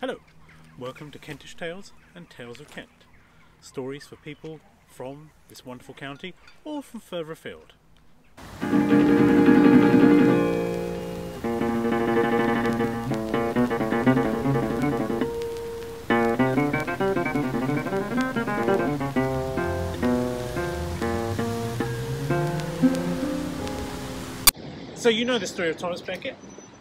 Hello, welcome to Kentish Tales and Tales of Kent. Stories for people from this wonderful county or from further afield. So you know the story of Thomas Becket,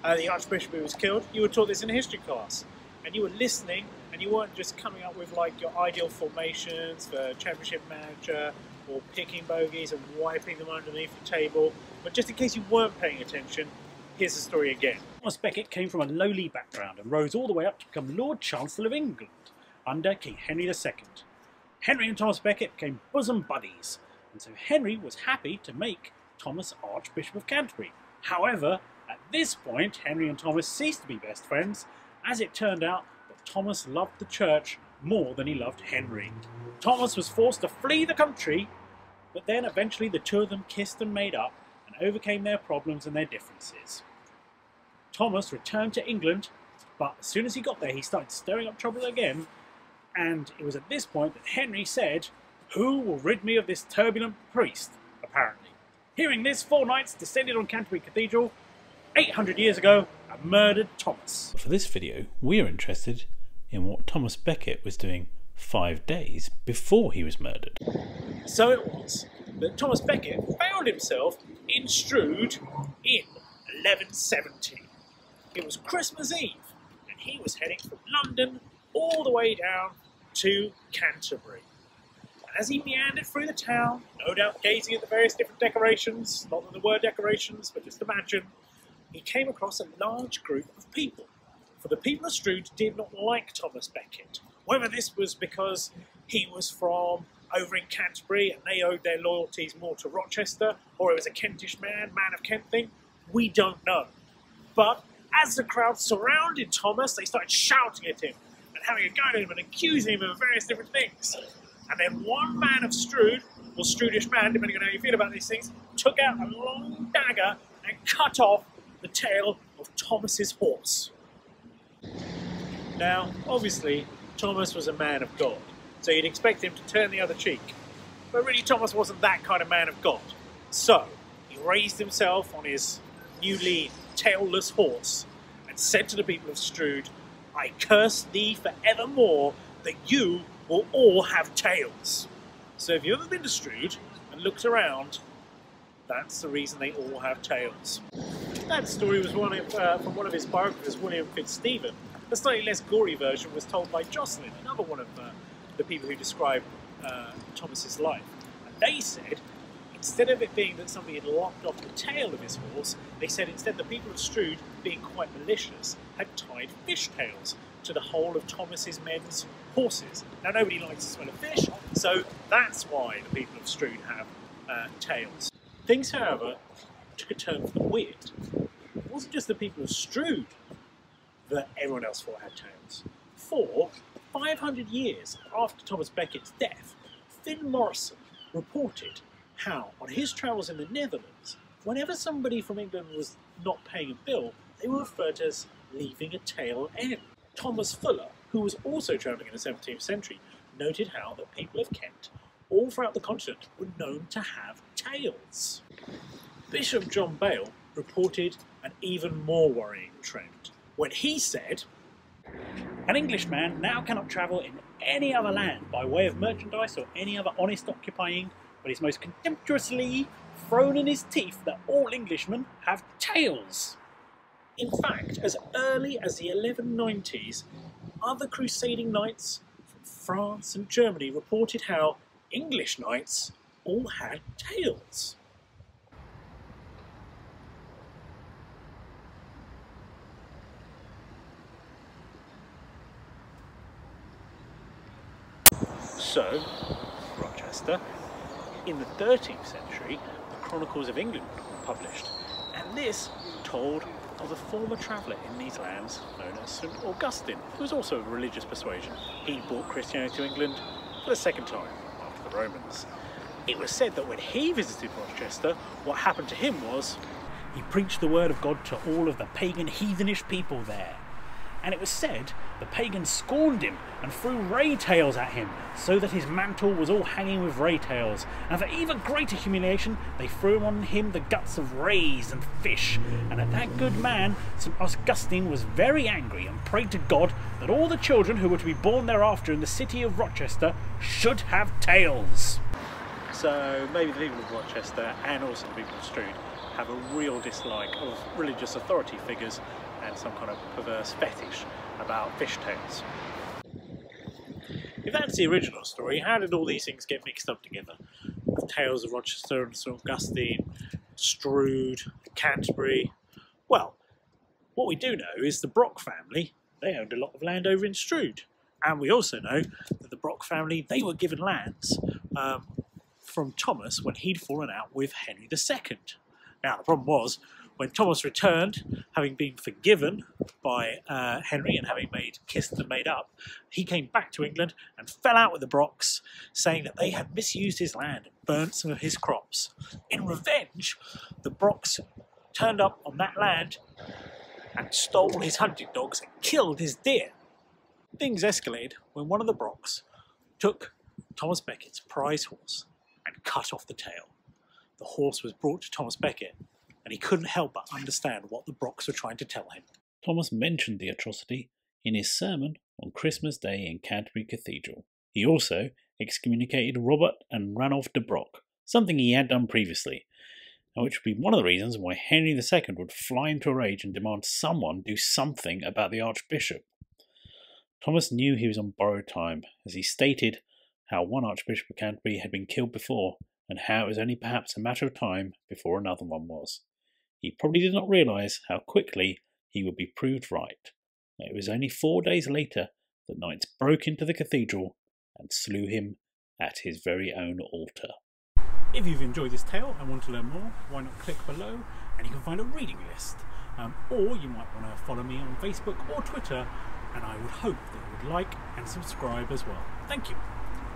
uh, the Archbishop who was killed. You were taught this in a history class, and you were listening, and you weren't just coming up with like your ideal formations for Championship manager or picking bogeys and wiping them underneath the table. But just in case you weren't paying attention, here's the story again. Thomas Becket came from a lowly background and rose all the way up to become Lord Chancellor of England under King Henry II. Henry and Thomas Becket became bosom buddies, and so Henry was happy to make Thomas Archbishop of Canterbury. However, at this point, Henry and Thomas ceased to be best friends, as it turned out that Thomas loved the church more than he loved Henry. Thomas was forced to flee the country, but then eventually the two of them kissed and made up and overcame their problems and their differences. Thomas returned to England, but as soon as he got there, he started stirring up trouble again, and it was at this point that Henry said, Who will rid me of this turbulent priest? Apparently. Hearing this, four knights descended on Canterbury Cathedral 800 years ago and murdered Thomas. For this video, we are interested in what Thomas Becket was doing five days before he was murdered. So it was that Thomas Becket found himself in Strood in 1170. It was Christmas Eve, and he was heading from London all the way down to Canterbury. And as he meandered through the town, no doubt gazing at the various different decorations, not that there were decorations, but just imagine, he came across a large group of people. For the people of Strood did not like Thomas Becket. Whether this was because he was from over in Canterbury and they owed their loyalties more to Rochester, or it was a Kentish man, man of Kent thing, we don't know. But as the crowd surrounded Thomas, they started shouting at him and having a go at him and accusing him of various different things. And then one man of Strood, or Stroodish man, depending on how you feel about these things, took out a long dagger and cut off the tail of Thomas's horse. Now, obviously, Thomas was a man of God, so you'd expect him to turn the other cheek. But really, Thomas wasn't that kind of man of God. So, he raised himself on his newly tailless horse and said to the people of Strood, I curse thee for evermore that you will all have tails. So if you've ever been to Strood and looked around, that's the reason they all have tails. That story was one of, uh, from one of his biographers, William Fitzstephen. The slightly less gory version was told by Jocelyn, another one of uh, the people who described uh, Thomas's life. And they said, instead of it being that somebody had lopped off the tail of his horse, they said instead the people of Strood, being quite malicious, had tied fish tails to the whole of Thomas's men's horses. Now nobody likes the smell of fish, so that's why the people of Strood have uh, tails. Things, however, took a turn for the weird. It wasn't just the people of Strood that everyone else thought had tails. For 500 years after Thomas Becket's death, Fynes Moryson reported how, on his travels in the Netherlands, whenever somebody from England was not paying a bill, they were referred to as leaving a tail end. Thomas Fuller, who was also travelling in the 17th century, noted how the people of Kent, all throughout the continent, were known to have tails. Bishop John Bale reported an even more worrying trend when he said, An Englishman now cannot travel in any other land by way of merchandise or any other honest occupying, but is most contemptuously thrown in his teeth that all Englishmen have tails. In fact, as early as the 1190s, other crusading knights from France and Germany reported how English knights all had tails. So, Rochester, in the 13th century, the Chronicles of England were published, and this told of a former traveller in these lands known as St Augustine, who was also of religious persuasion. He brought Christianity to England for the second time after the Romans. It was said that when he visited Rochester, what happened to him was he preached the word of God to all of the pagan heathenish people there. And it was said the pagans scorned him and threw ray tails at him, so that his mantle was all hanging with ray tails. And for even greater humiliation, they threw on him the guts of rays and fish. And at that good man, St. Augustine was very angry and prayed to God that all the children who were to be born thereafter in the city of Rochester should have tails. So maybe the people of Rochester and also the people of Strood have a real dislike of religious authority figures and some kind of perverse fetish about fishtails. If that's the original story, how did all these things get mixed up together? The tales of Rochester and St Augustine, Strood, Canterbury. Well, what we do know is the Brock family, they owned a lot of land over in Strood. And we also know that the Brock family, they were given lands um, from Thomas when he'd fallen out with Henry II. Now, the problem was, when Thomas returned, having been forgiven by uh, Henry and having made kissed and made up, he came back to England and fell out with the Brocks, saying that they had misused his land and burnt some of his crops. In revenge, the Brocks turned up on that land and stole his hunting dogs and killed his deer. Things escalated when one of the Brocks took Thomas Becket's prize horse and cut off the tail. The horse was brought to Thomas Becket and he couldn't help but understand what the Brocks were trying to tell him. Thomas mentioned the atrocity in his sermon on Christmas Day in Canterbury Cathedral. He also excommunicated Robert and Ranulph de Brock, something he had done previously, and which would be one of the reasons why Henry II would fly into a rage and demand someone do something about the Archbishop. Thomas knew he was on borrowed time, as he stated how one Archbishop of Canterbury had been killed before, and how it was only perhaps a matter of time before another one was. He probably did not realise how quickly he would be proved right. It was only four days later that knights broke into the cathedral and slew him at his very own altar. If you've enjoyed this tale and want to learn more, why not click below and you can find a reading list. Um, or you might want to follow me on Facebook or Twitter, and I would hope that you would like and subscribe as well. Thank you.